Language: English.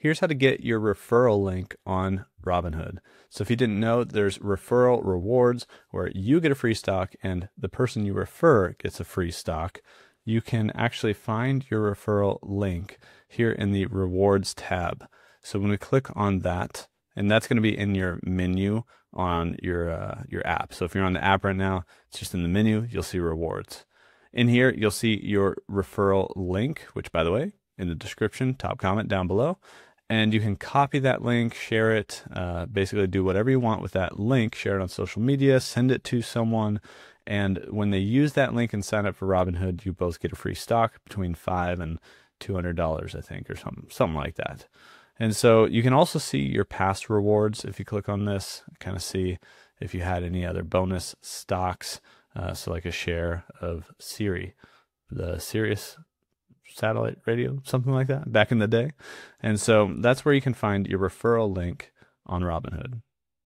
here's how to get your referral link on Robinhood. So if you didn't know, there's referral rewards where you get a free stock and the person you refer gets a free stock. You can actually find your referral link here in the rewards tab. So when we click on that, and that's going to be in your menu on your uh, your app. So if you're on the app right now, it's just in the menu. You'll see rewards. In here, you'll see your referral link, which by the way, in the description, top comment down below. And you can copy that link, share it, uh, basically do whatever you want with that link, share it on social media, send it to someone. And when they use that link and sign up for Robinhood, you both get a free stock between five and two hundred dollars, I think, or something, something like that. And so you can also see your past rewards if you click on this, kind of see if you had any other bonus stocks. Uh, so like a share of Siri, the Sirius satellite radio, something like that back in the day. And so that's where you can find your referral link on Robinhood.